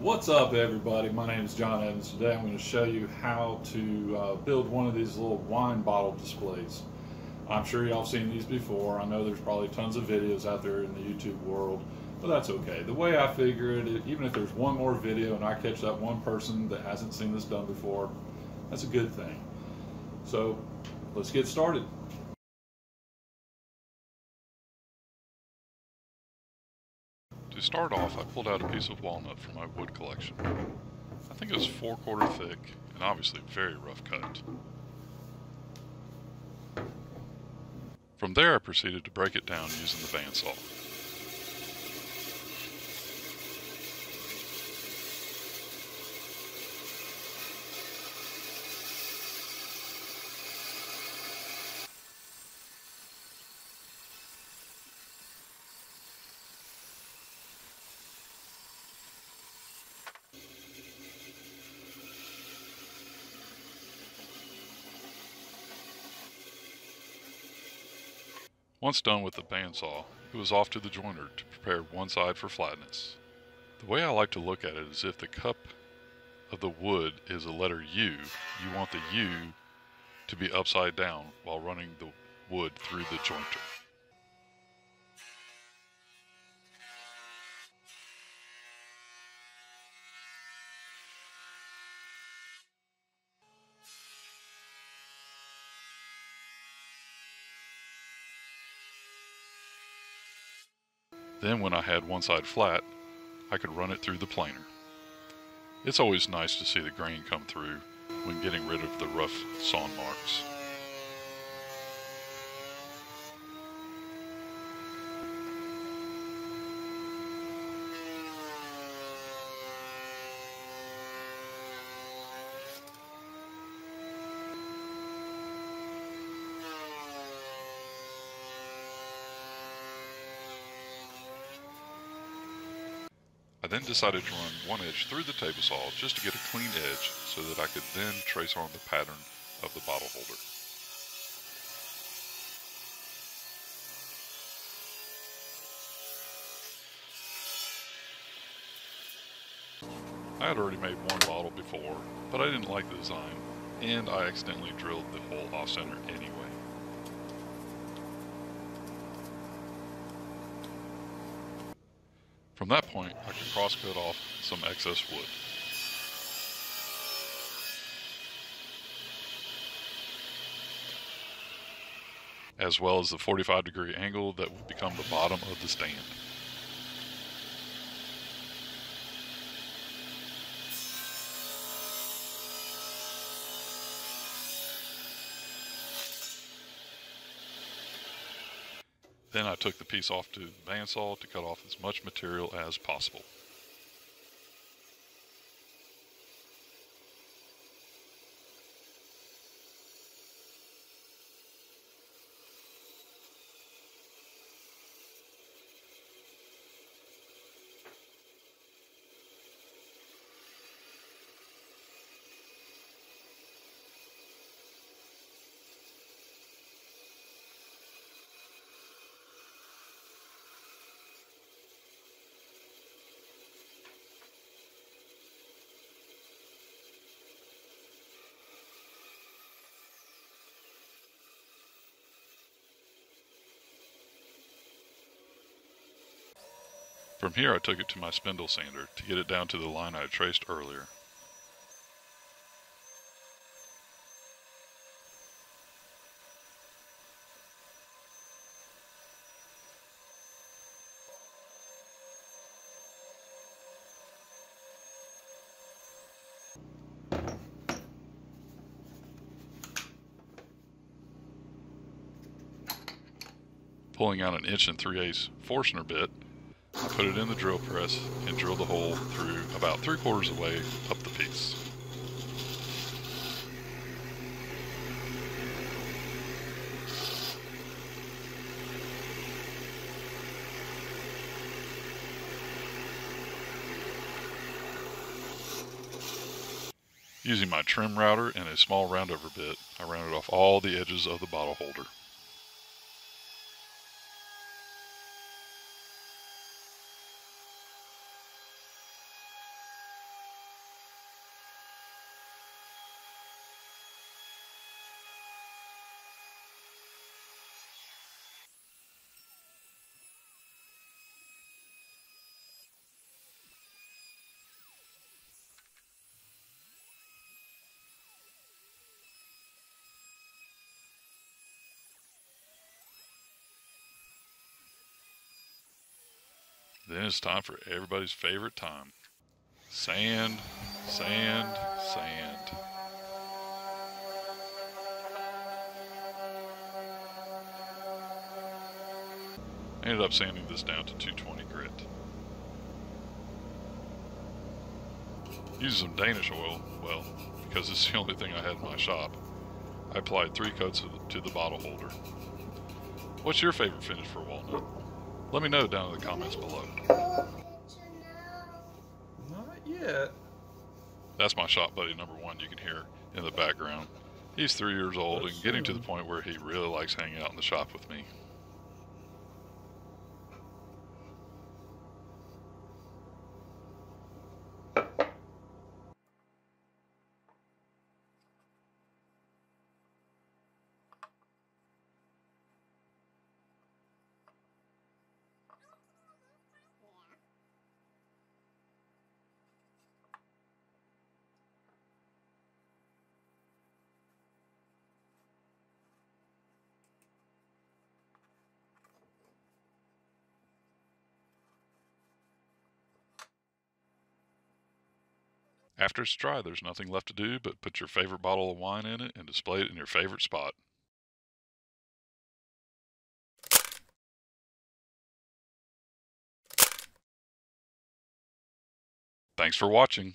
What's up everybody? My name is John Evans. Today I'm going to show you how to uh, build one of these little wine bottle displays. I'm sure y'all seen these before. I know there's probably tons of videos out there in the YouTube world, but that's okay. The way I figure it, even if there's one more video and I catch that one person that hasn't seen this done before, that's a good thing. So let's get started. To start off, I pulled out a piece of walnut from my wood collection. I think it was four quarter thick and obviously very rough cut. From there I proceeded to break it down using the bandsaw. Once done with the bandsaw, it was off to the jointer to prepare one side for flatness. The way I like to look at it is if the cup of the wood is a letter U, you want the U to be upside down while running the wood through the jointer. Then when I had one side flat, I could run it through the planer. It's always nice to see the grain come through when getting rid of the rough sawn marks. I then decided to run one edge through the table saw just to get a clean edge so that I could then trace on the pattern of the bottle holder. I had already made one bottle before, but I didn't like the design, and I accidentally drilled the hole off center anyway. From that point, I could cross cut off some excess wood. As well as the 45 degree angle that would become the bottom of the stand. Then I took the piece off to the bandsaw to cut off as much material as possible. From here I took it to my spindle sander to get it down to the line I had traced earlier. Pulling out an inch and 3 eighths Forstner bit, I put it in the drill press and drilled the hole through about three quarters of the way up the piece. Using my trim router and a small roundover bit, I rounded off all the edges of the bottle holder. Then it's time for everybody's favorite time. Sand, sand, sand. I ended up sanding this down to 220 grit. Using some Danish oil, well, because it's the only thing I had in my shop. I applied three coats to the bottle holder. What's your favorite finish for walnut? Let me know down in the comments below. Not yet. That's my shop buddy number one you can hear in the background. He's three years old and getting to the point where he really likes hanging out in the shop with me. After it's dry, there's nothing left to do but put your favorite bottle of wine in it and display it in your favorite spot. Thanks for watching.